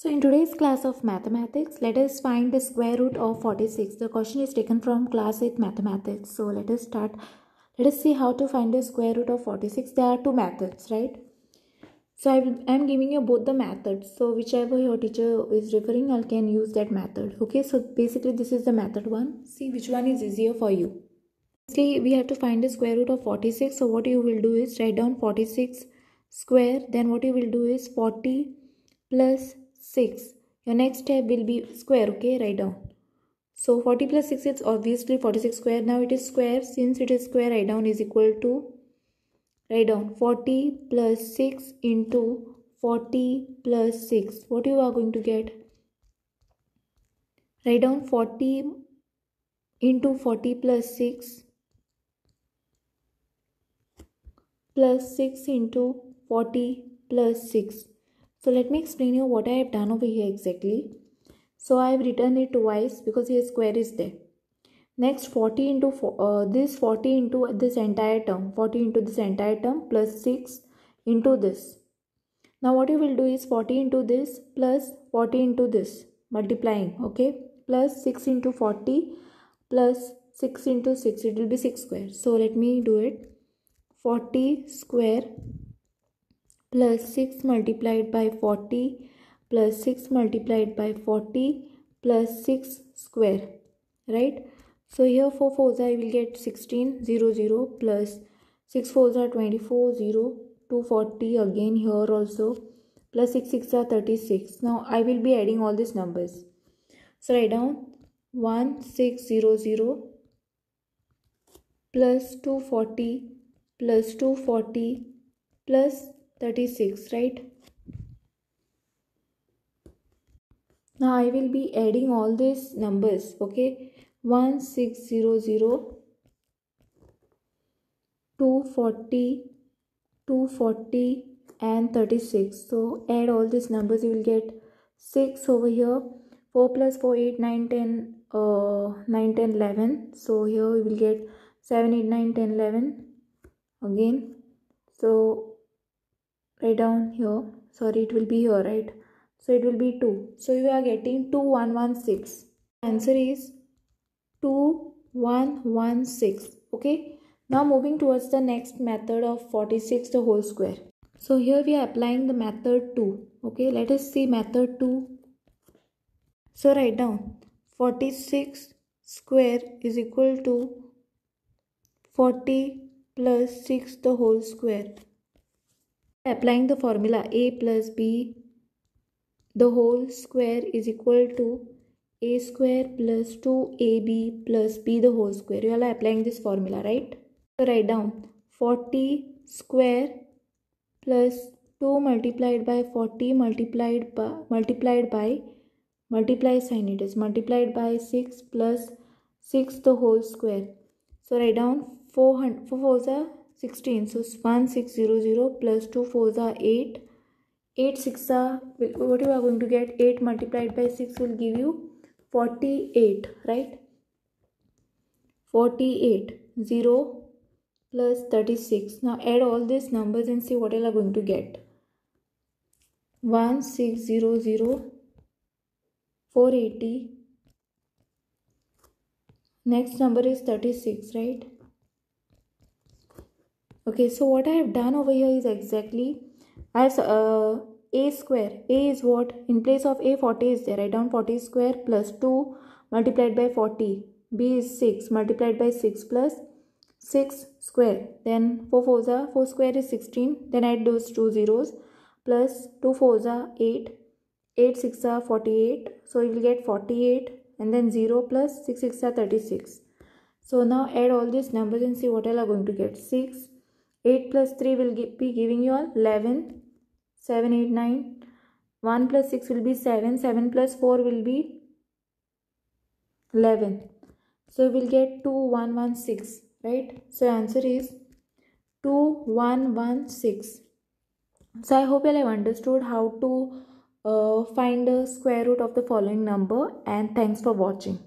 So in today's class of mathematics, let us find the square root of 46. The question is taken from class 8 mathematics. So let us start. Let us see how to find the square root of 46. There are two methods, right? So I am giving you both the methods. So whichever your teacher is referring, I can use that method. Okay, so basically this is the method one. See which one is easier for you. See, we have to find the square root of 46. So what you will do is write down 46 square. Then what you will do is 40 plus 6 your next step will be square okay? Write down. So 40 plus 6 is obviously 46 square. Now it is square. Since it is square write down is equal to write down 40 plus 6 into 40 plus 6 what you are going to get? Write down 40 into 40 plus 6 plus 6 into 40 plus 6 so let me explain you what I have done over here exactly. So I have written it twice because here square is there. Next 40 into uh, this 40 into this entire term 40 into this entire term plus 6 into this. Now what you will do is 40 into this plus 40 into this multiplying okay plus 6 into 40 plus 6 into 6 it will be 6 square. So let me do it 40 square plus 6 multiplied by 40 plus 6 multiplied by 40 plus 6 square right? So here 4 fours I will get 16 0 0 plus 6 fours are 24 0 240 again here also plus 6 6 are 36 now I will be adding all these numbers. So write down 1600 plus 240 plus 240 plus 36 right? Now i will be adding all these numbers okay? 1600 240 240 and 36 so add all these numbers you will get 6 over here 4 plus 4 8 9 10 uh 9 10 11 so here we will get 7 8 9 10 11 again. So write down here. Sorry it will be here right? So it will be 2 so you are getting 2116 answer is 2116 okay? Now moving towards the next method of 46 the whole square. So here we are applying the method 2 okay? Let us see method 2 so write down. 46 square is equal to 40 plus 6 the whole square applying the formula a plus b the whole square is equal to a square plus 2ab plus b the whole square. You are applying this formula right? So write down 40 square plus 2 multiplied by 40 multiplied by multiplied by multiply sign it is multiplied by 6 plus 6 the whole square. So write down 400 4 fours are 16 so 1600 plus 2 4s are 8 8 6 are what you are going to get? 8 multiplied by 6 will give you 48 right? 48 0 plus 36 now add all these numbers and see what you are going to get. 1600 480 next number is 36 right okay so what I have done over here is exactly as uh, a square a is what? In place of a 40 is there. Write down 40 square plus 2 multiplied by 40 b is 6 multiplied by 6 plus 6 square. Then 4 fours are 4 square is 16 then add those two zeros plus 2 fours are 8 8 6 are 48 so you will get 48 and then 0 plus 6 6 are 36 so now add all these numbers and see what all are going to get. 6 8 plus 3 will be giving you 11 7 8 9 1 plus 6 will be 7 7 plus 4 will be 11 so we will get 2116 right? So answer is 2116 so i hope you have understood how to uh, find the square root of the following number and thanks for watching